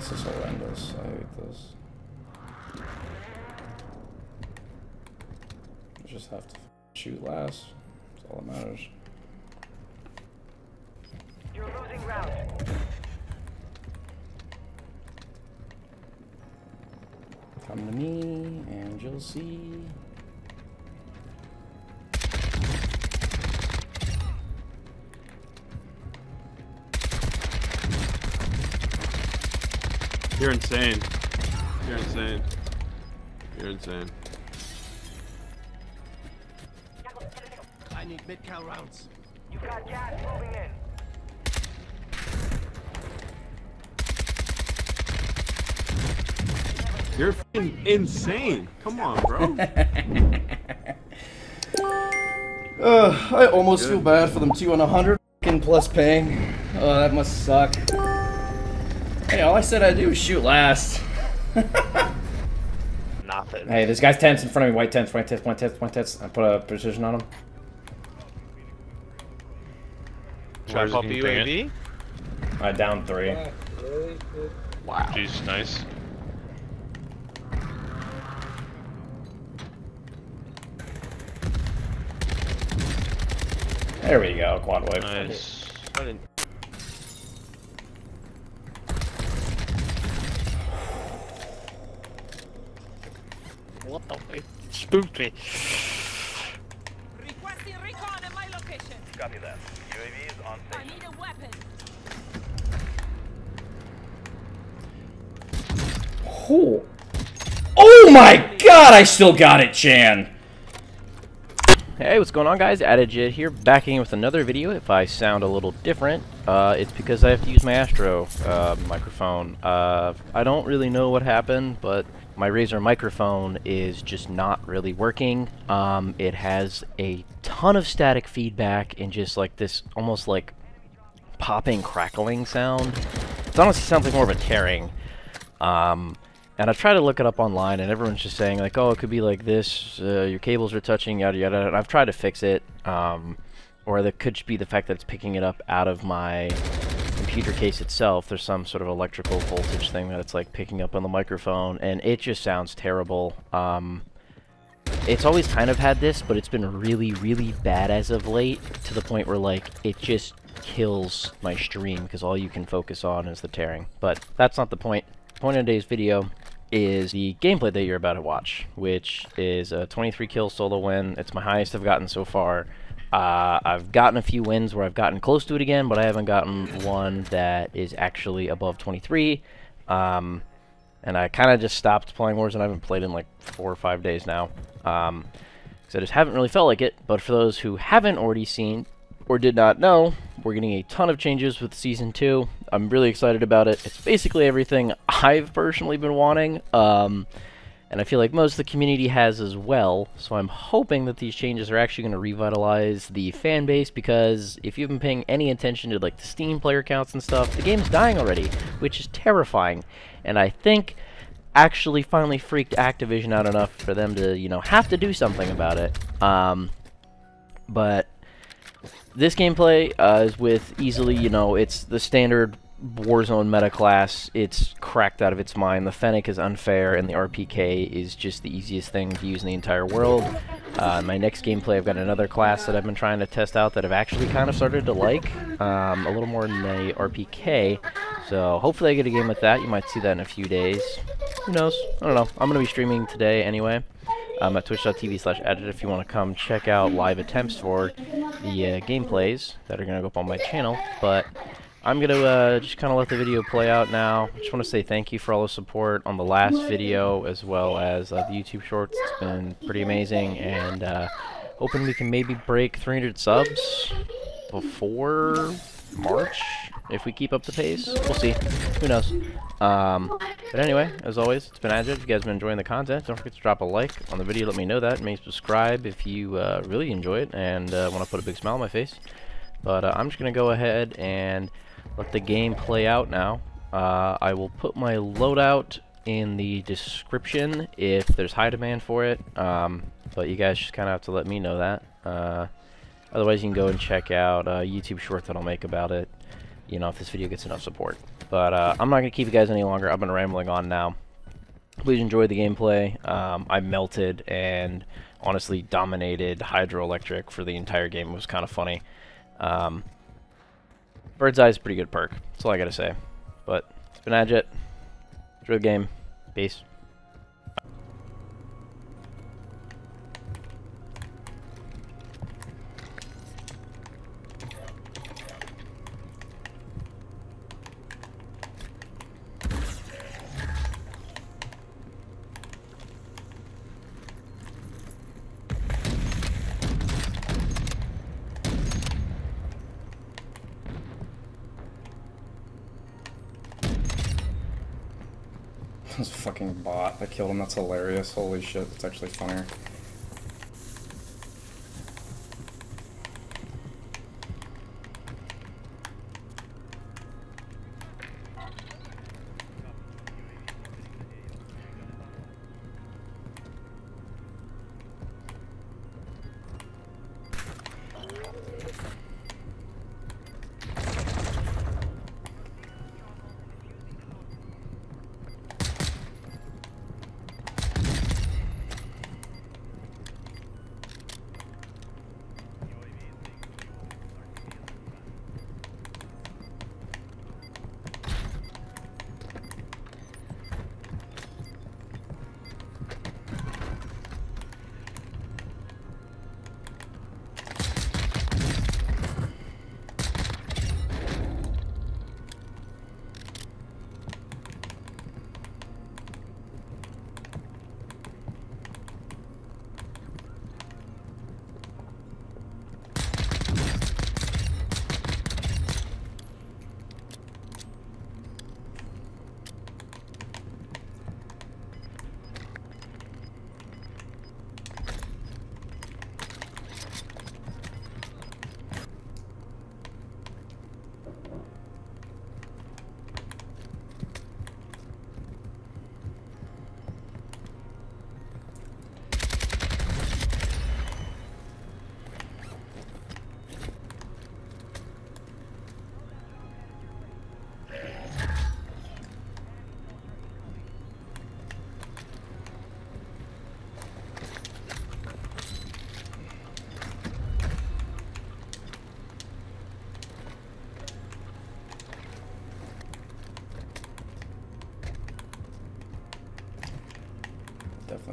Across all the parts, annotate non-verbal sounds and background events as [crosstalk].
This is horrendous. I hate this. I just have to shoot last. That's all that matters. You're losing round. Come to me, and you'll see. You're insane. You're insane. You're insane. I need mid-cal rounds. You got gas moving in. You're fucking insane. Come on, bro. [laughs] Uh, I almost Good. feel bad for them two on a hundred plus ping. Oh, that must suck. Hey, all I said I'd do was shoot last. [laughs] Nothing. Hey, this guy's tents in front of me. White tents, white tents, white tents, white tents. I put a precision on him. Should I pop he the pinging? UAV? I down three. Wow. Jeez, nice. There we go, quad wave. Nice. What the fuck? Spooked me. Requesting recon at my location. Copy that. UAV is on I need a weapon. Oh. oh my god, I still got it, Chan! Hey, what's going on guys? Adajet here, backing in with another video. If I sound a little different, uh, it's because I have to use my Astro uh, microphone. Uh, I don't really know what happened, but my Razer microphone is just not really working. Um, it has a ton of static feedback and just like this almost like popping, crackling sound. It honestly sounds like more of a tearing. Um, and I try to look it up online, and everyone's just saying like, "Oh, it could be like this. Uh, your cables are touching, yada yada." And I've tried to fix it, um, or that could be the fact that it's picking it up out of my computer case itself. There's some sort of electrical voltage thing that it's like picking up on the microphone, and it just sounds terrible. Um, it's always kind of had this, but it's been really, really bad as of late, to the point where like it just kills my stream because all you can focus on is the tearing. But that's not the point. The point of today's video is the gameplay that you're about to watch, which is a 23 kill solo win. It's my highest I've gotten so far. Uh, I've gotten a few wins where I've gotten close to it again, but I haven't gotten one that is actually above 23. Um, and I kind of just stopped playing Warzone. I haven't played in like four or five days now. Um, 'cause I just haven't really felt like it. But for those who haven't already seen or did not know, we're getting a ton of changes with Season 2. I'm really excited about it. It's basically everything I've personally been wanting. Um, and I feel like most of the community has as well. So I'm hoping that these changes are actually going to revitalize the fan base because if you've been paying any attention to like the Steam player counts and stuff, the game's dying already, which is terrifying. And I think actually finally freaked Activision out enough for them to, you know, have to do something about it. Um, but this gameplay uh, is with easily, you know, it's the standard Warzone meta class. It's cracked out of its mind. The Fennec is unfair, and the RPK is just the easiest thing to use in the entire world. Uh, my next gameplay, I've got another class that I've been trying to test out that I've actually kind of started to like, um, a little more than the RPK. So hopefully I get a game with that. You might see that in a few days. Who knows? I don't know. I'm going to be streaming today anyway. Um, at twitch.tv slash edit if you want to come check out live attempts for the uh, gameplays that are going to go up on my channel. But I'm going to uh, just kind of let the video play out now. Just want to say thank you for all the support on the last video as well as uh, the YouTube shorts. It's been pretty amazing and uh, hoping we can maybe break 300 subs before March if we keep up the pace. We'll see. Who knows? Um, but anyway, as always, it's been Adajet. If you guys have been enjoying the content, don't forget to drop a like on the video. Let me know that. Maybe subscribe if you uh, really enjoy it and uh, want to put a big smile on my face. But uh, I'm just going to go ahead and let the game play out now. Uh, I will put my loadout in the description if there's high demand for it. Um, but you guys just kind of have to let me know that. Uh, otherwise, you can go and check out uh, YouTube short that I'll make about it. you know, if this video gets enough support. But uh, I'm not going to keep you guys any longer. I've been rambling on now. Please enjoy the gameplay. Um, I melted and honestly dominated Hydroelectric for the entire game. It was kind of funny. Um, Bird's Eye is pretty good perk. That's all I got to say. But it's been Adajet. Enjoy the game. Peace. Was [laughs] a fucking bot that killed him. That's hilarious. Holy shit, that's actually funnier.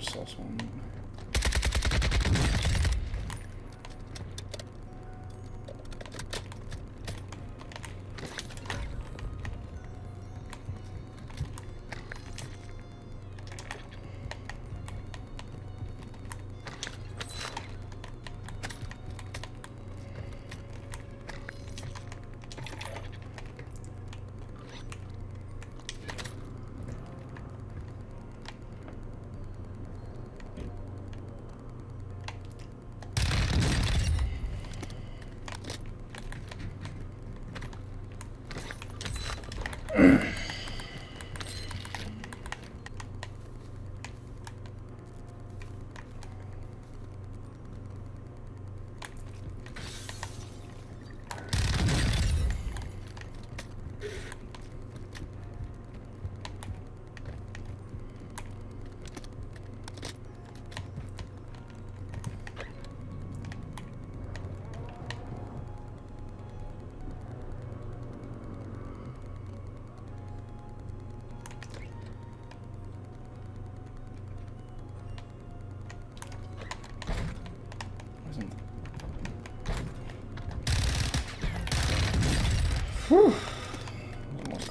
Just saw someone. Almost [clears throat]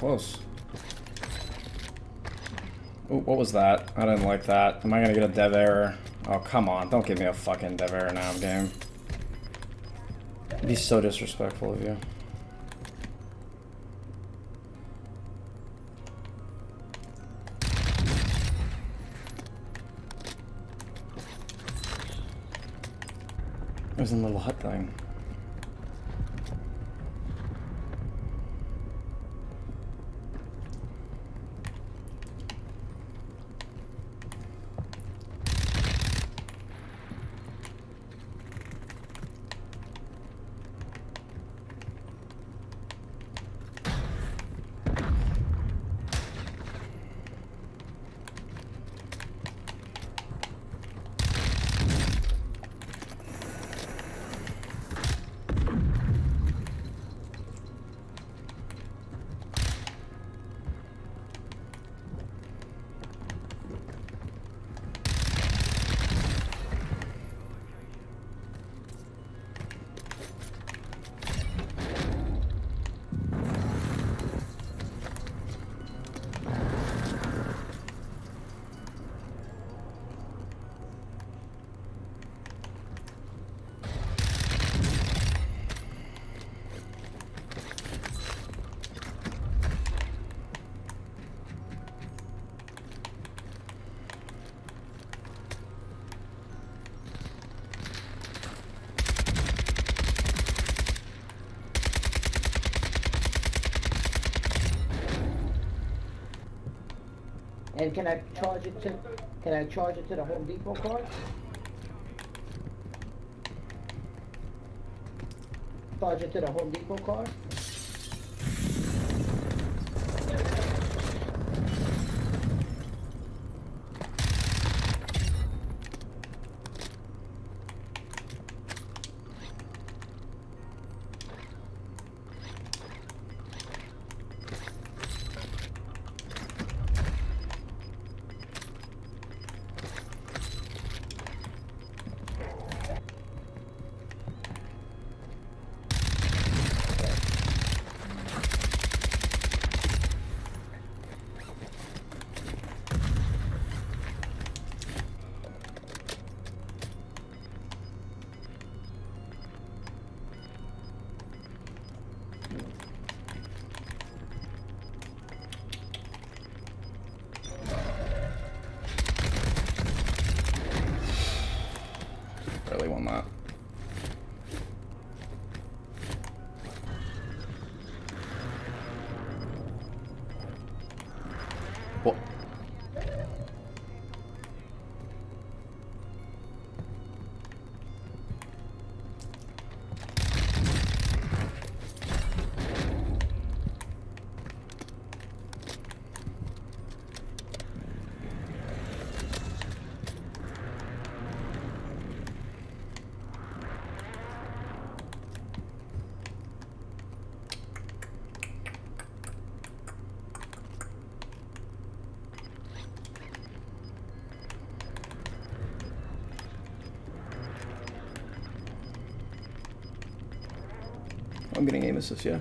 close. Ooh, what was that? I didn't like that. Am I gonna get a dev error? Oh, come on. Don't give me a fucking dev error now, game. Be so disrespectful of you. There's a little hut thing. And can I charge it to, can I charge it to the Home Depot card? Charge it to the Home Depot card? I'm getting aim assist, yeah.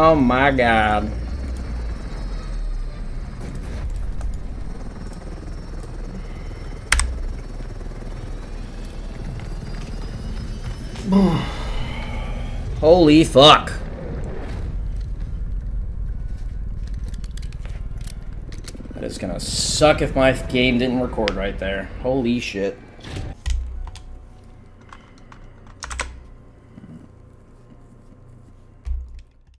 Oh my god. [sighs] Holy fuck. That is gonna suck if my game didn't record right there. Holy shit.